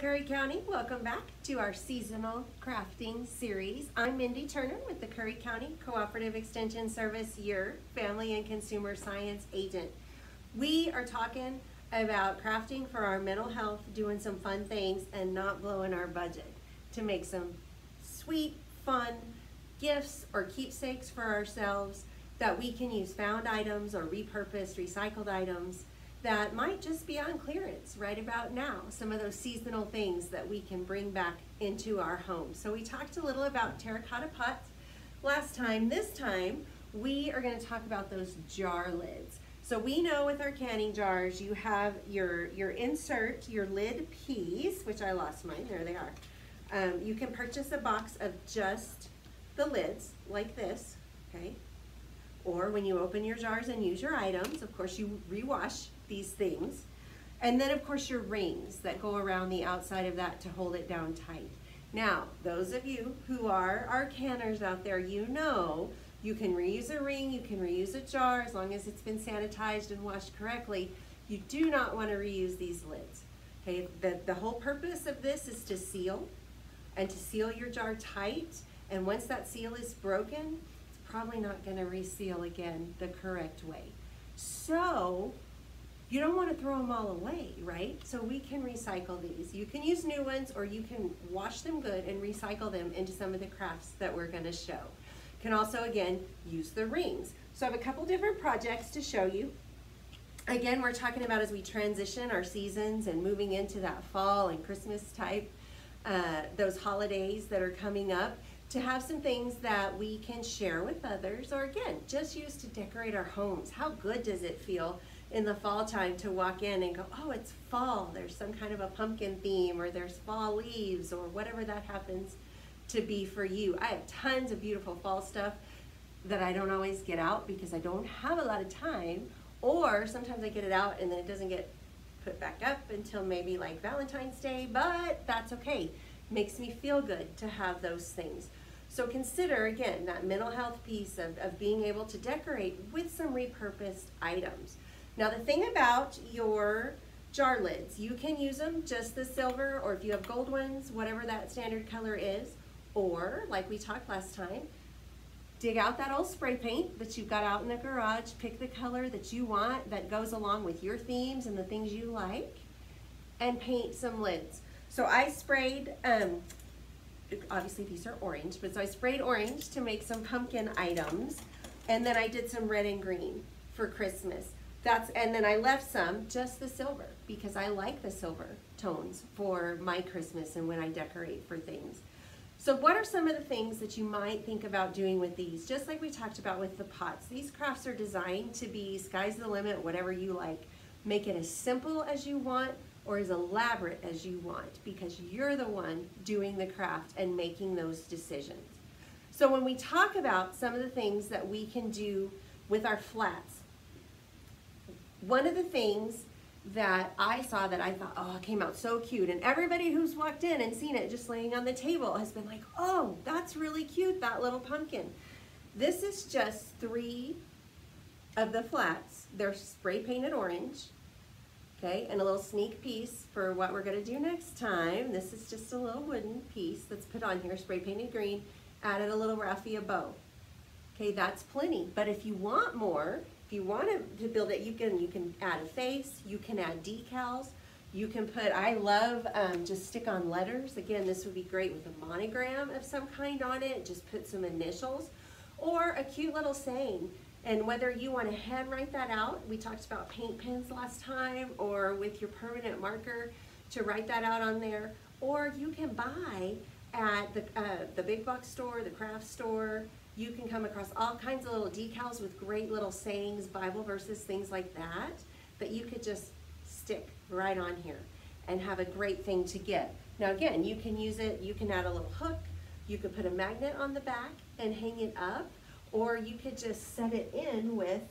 Curry County, welcome back to our seasonal crafting series. I'm Mindy Turner with the Curry County Cooperative Extension Service, your family and consumer science agent. We are talking about crafting for our mental health, doing some fun things and not blowing our budget to make some sweet, fun gifts or keepsakes for ourselves that we can use found items or repurposed, recycled items that might just be on clearance right about now. Some of those seasonal things that we can bring back into our home. So we talked a little about terracotta pots last time. This time we are going to talk about those jar lids. So we know with our canning jars you have your, your insert, your lid piece, which I lost mine, there they are. Um, you can purchase a box of just the lids like this, okay? Or when you open your jars and use your items, of course you rewash these things. And then of course your rings that go around the outside of that to hold it down tight. Now, those of you who are our canners out there, you know you can reuse a ring, you can reuse a jar as long as it's been sanitized and washed correctly. You do not want to reuse these lids. Okay, the, the whole purpose of this is to seal and to seal your jar tight. And once that seal is broken, it's probably not going to reseal again the correct way. So you don't want to throw them all away, right? So we can recycle these. You can use new ones or you can wash them good and recycle them into some of the crafts that we're going to show. Can also, again, use the rings. So I have a couple different projects to show you. Again, we're talking about as we transition our seasons and moving into that fall and Christmas type, uh, those holidays that are coming up, to have some things that we can share with others or again, just use to decorate our homes. How good does it feel in the fall time to walk in and go, oh, it's fall. There's some kind of a pumpkin theme or there's fall leaves or whatever that happens to be for you. I have tons of beautiful fall stuff that I don't always get out because I don't have a lot of time or sometimes I get it out and then it doesn't get put back up until maybe like Valentine's Day, but that's okay. Makes me feel good to have those things. So consider again that mental health piece of, of being able to decorate with some repurposed items. Now the thing about your jar lids, you can use them just the silver or if you have gold ones, whatever that standard color is, or like we talked last time, dig out that old spray paint that you've got out in the garage, pick the color that you want that goes along with your themes and the things you like, and paint some lids. So I sprayed, um, obviously these are orange, but so I sprayed orange to make some pumpkin items, and then I did some red and green for Christmas. That's, and then I left some, just the silver, because I like the silver tones for my Christmas and when I decorate for things. So what are some of the things that you might think about doing with these? Just like we talked about with the pots, these crafts are designed to be sky's the limit, whatever you like. Make it as simple as you want or as elaborate as you want because you're the one doing the craft and making those decisions. So when we talk about some of the things that we can do with our flats, one of the things that I saw that I thought, oh, it came out so cute. And everybody who's walked in and seen it just laying on the table has been like, oh, that's really cute, that little pumpkin. This is just three of the flats. They're spray painted orange, okay? And a little sneak piece for what we're gonna do next time. This is just a little wooden piece that's put on here, spray painted green, added a little raffia bow. Okay, that's plenty. But if you want more, if you want to build it, you can you can add a face, you can add decals, you can put, I love um, just stick on letters. Again, this would be great with a monogram of some kind on it, just put some initials, or a cute little saying. And whether you want to handwrite that out, we talked about paint pens last time, or with your permanent marker to write that out on there, or you can buy at the, uh, the big box store, the craft store, you can come across all kinds of little decals with great little sayings, Bible verses, things like that, that you could just stick right on here and have a great thing to get. Now again, you can use it, you can add a little hook, you could put a magnet on the back and hang it up, or you could just set it in with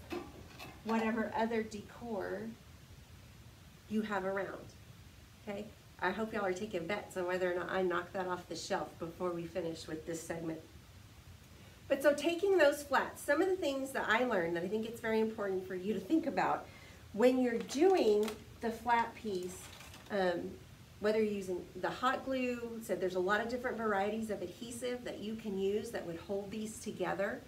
whatever other decor you have around, okay? I hope y'all are taking bets on whether or not I knock that off the shelf before we finish with this segment. But so taking those flats, some of the things that I learned that I think it's very important for you to think about when you're doing the flat piece, um, whether you're using the hot glue, said there's a lot of different varieties of adhesive that you can use that would hold these together,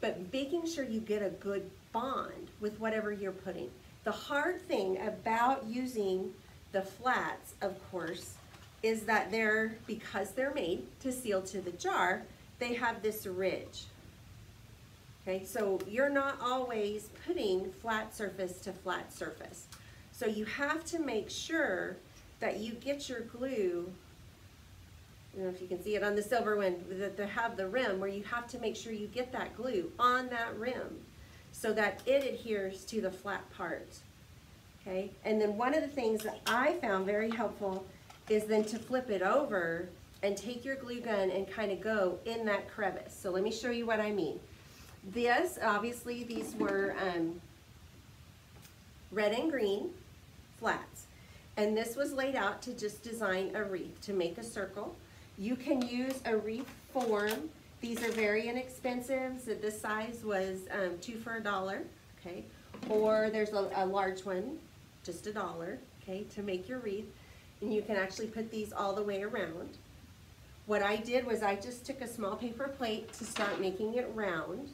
but making sure you get a good bond with whatever you're putting. The hard thing about using the flats, of course, is that they're, because they're made to seal to the jar, they have this ridge. Okay, so you're not always putting flat surface to flat surface. So you have to make sure that you get your glue, I don't know if you can see it on the silver one, that they have the rim where you have to make sure you get that glue on that rim so that it adheres to the flat part. Okay, and then one of the things that I found very helpful is then to flip it over and take your glue gun and kind of go in that crevice. So let me show you what I mean. This, obviously, these were um, red and green flats. And this was laid out to just design a wreath, to make a circle. You can use a wreath form. These are very inexpensive. So this size was um, two for a dollar, okay? Or there's a, a large one, just a dollar, okay, to make your wreath. And you can actually put these all the way around. What I did was I just took a small paper plate to start making it round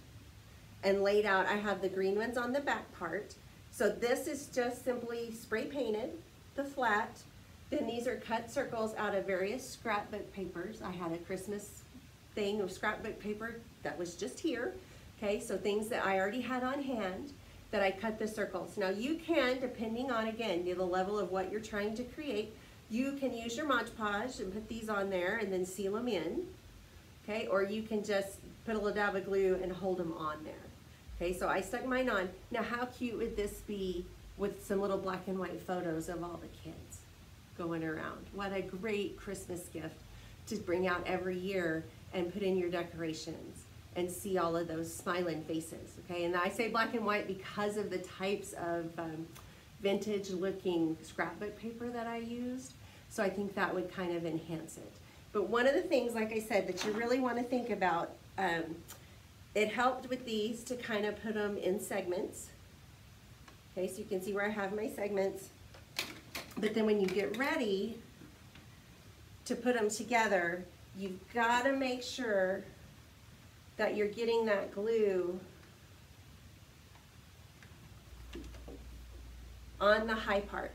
and laid out, I have the green ones on the back part. So this is just simply spray painted, the flat. Then these are cut circles out of various scrapbook papers. I had a Christmas thing of scrapbook paper that was just here. Okay, so things that I already had on hand that I cut the circles. Now you can, depending on, again, the level of what you're trying to create, you can use your Mod Podge and put these on there and then seal them in. Okay, or you can just put a little dab of glue and hold them on there. Okay, so I stuck mine on. Now how cute would this be with some little black and white photos of all the kids going around? What a great Christmas gift to bring out every year and put in your decorations and see all of those smiling faces, okay? And I say black and white because of the types of um, vintage looking scrapbook paper that I used. So I think that would kind of enhance it. But one of the things, like I said, that you really want to think about um, it helped with these to kind of put them in segments. Okay, so you can see where I have my segments. But then when you get ready to put them together, you've got to make sure that you're getting that glue on the high part.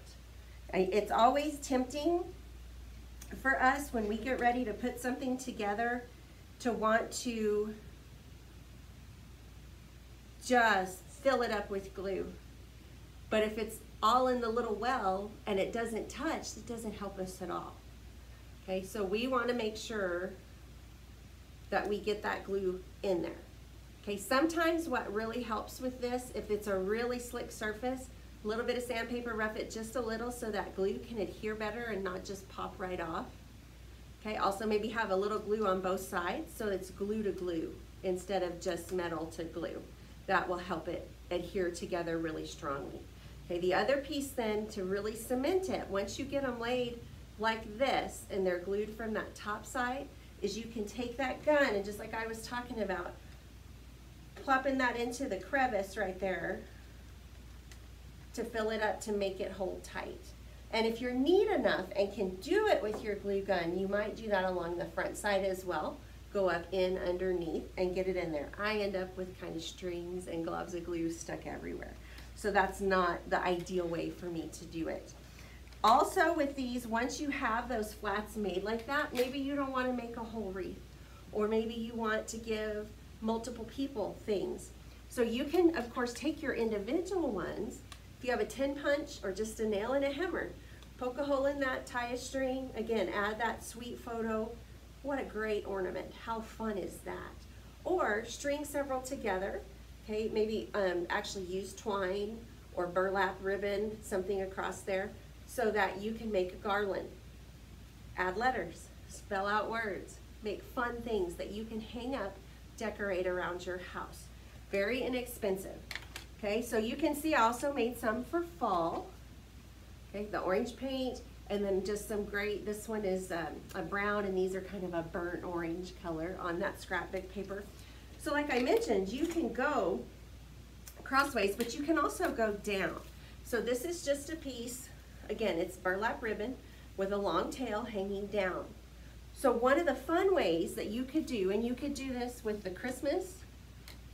It's always tempting for us when we get ready to put something together to want to just fill it up with glue. But if it's all in the little well and it doesn't touch, it doesn't help us at all. Okay, so we want to make sure that we get that glue in there. Okay, sometimes what really helps with this, if it's a really slick surface, a little bit of sandpaper, rough it just a little so that glue can adhere better and not just pop right off. Okay, also maybe have a little glue on both sides so it's glue to glue instead of just metal to glue that will help it adhere together really strongly. Okay, the other piece then to really cement it, once you get them laid like this and they're glued from that top side, is you can take that gun and just like I was talking about, plopping that into the crevice right there to fill it up to make it hold tight. And if you're neat enough and can do it with your glue gun, you might do that along the front side as well go up in underneath and get it in there. I end up with kind of strings and globs of glue stuck everywhere. So that's not the ideal way for me to do it. Also with these, once you have those flats made like that, maybe you don't want to make a whole wreath. Or maybe you want to give multiple people things. So you can, of course, take your individual ones. If you have a 10 punch or just a nail and a hammer, poke a hole in that, tie a string. Again, add that sweet photo what a great ornament. How fun is that? Or string several together. Okay, maybe um, actually use twine or burlap ribbon, something across there, so that you can make a garland. Add letters, spell out words, make fun things that you can hang up, decorate around your house. Very inexpensive. Okay, so you can see I also made some for fall. Okay, the orange paint, and then just some great, this one is um, a brown and these are kind of a burnt orange color on that scrapbook paper. So like I mentioned, you can go crossways, but you can also go down. So this is just a piece, again, it's burlap ribbon, with a long tail hanging down. So one of the fun ways that you could do, and you could do this with the Christmas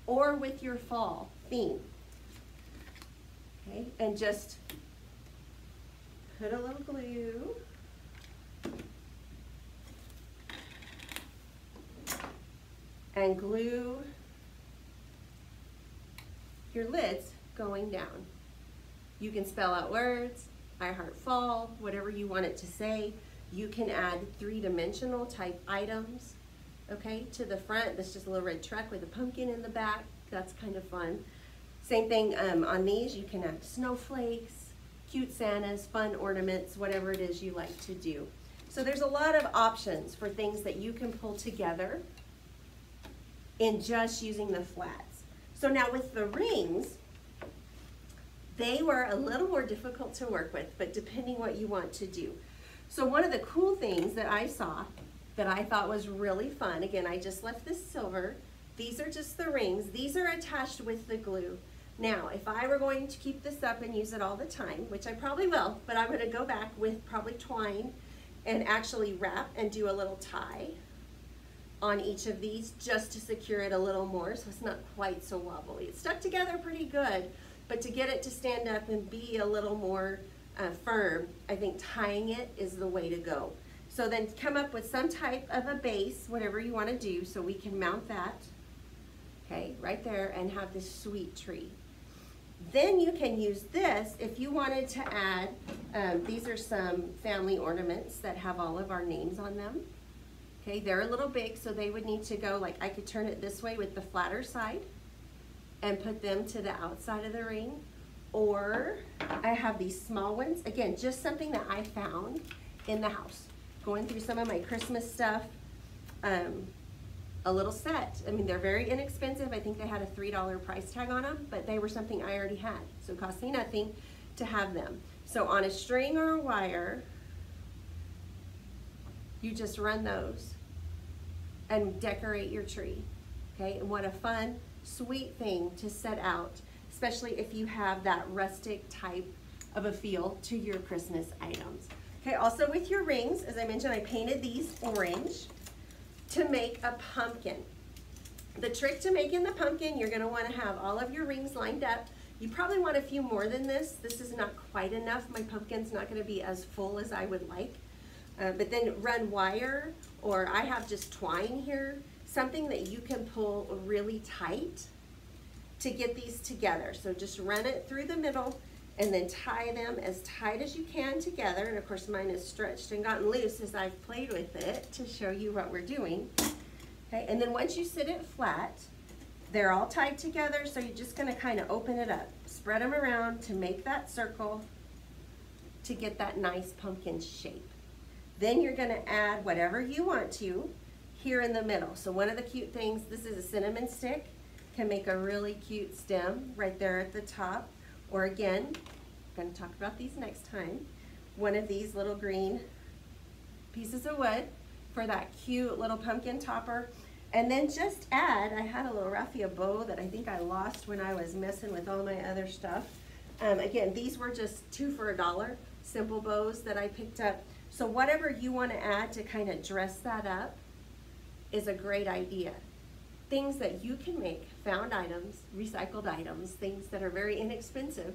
or with your fall theme, okay, and just put a little glue and glue your lids going down. You can spell out words, I heart fall, whatever you want it to say. You can add three-dimensional type items, okay, to the front. This is just a little red truck with a pumpkin in the back. That's kind of fun. Same thing um, on these, you can add snowflakes, cute Santas, fun ornaments, whatever it is you like to do. So there's a lot of options for things that you can pull together in just using the flats. So now with the rings, they were a little more difficult to work with, but depending what you want to do. So one of the cool things that I saw that I thought was really fun, again, I just left this silver. These are just the rings. These are attached with the glue. Now, if I were going to keep this up and use it all the time, which I probably will, but I'm gonna go back with probably twine and actually wrap and do a little tie on each of these just to secure it a little more so it's not quite so wobbly. It's stuck together pretty good, but to get it to stand up and be a little more uh, firm, I think tying it is the way to go. So then come up with some type of a base, whatever you want to do, so we can mount that, okay, right there, and have this sweet tree. Then you can use this if you wanted to add, um, these are some family ornaments that have all of our names on them. Okay, they're a little big, so they would need to go, like I could turn it this way with the flatter side and put them to the outside of the ring. Or I have these small ones. Again, just something that I found in the house. Going through some of my Christmas stuff. Um, a little set. I mean, they're very inexpensive. I think they had a $3 price tag on them, but they were something I already had. So it cost me nothing to have them. So on a string or a wire, you just run those and decorate your tree. Okay, and what a fun, sweet thing to set out, especially if you have that rustic type of a feel to your Christmas items. Okay, also with your rings, as I mentioned, I painted these orange to make a pumpkin. The trick to making the pumpkin, you're gonna wanna have all of your rings lined up. You probably want a few more than this. This is not quite enough. My pumpkin's not gonna be as full as I would like. Uh, but then run wire, or I have just twine here, something that you can pull really tight to get these together. So just run it through the middle and then tie them as tight as you can together. And of course mine is stretched and gotten loose as I've played with it to show you what we're doing. Okay, and then once you sit it flat, they're all tied together, so you're just gonna kind of open it up. Spread them around to make that circle to get that nice pumpkin shape. Then you're gonna add whatever you want to here in the middle. So one of the cute things, this is a cinnamon stick, can make a really cute stem right there at the top. Or again, I'm gonna talk about these next time. One of these little green pieces of wood for that cute little pumpkin topper. And then just add, I had a little raffia bow that I think I lost when I was messing with all my other stuff. Um, again, these were just two for a dollar, simple bows that I picked up. So whatever you wanna add to kind of dress that up is a great idea. Things that you can make, found items, recycled items, things that are very inexpensive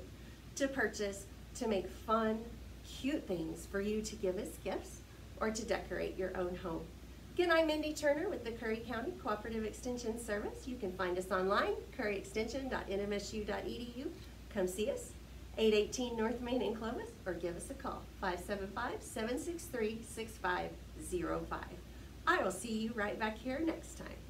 to purchase to make fun, cute things for you to give as gifts or to decorate your own home. Again, I'm Mindy Turner with the Curry County Cooperative Extension Service. You can find us online, curryextension.nmsu.edu. Come see us, 818 North Main in Clovis, or give us a call, 575-763-6505. I will see you right back here next time.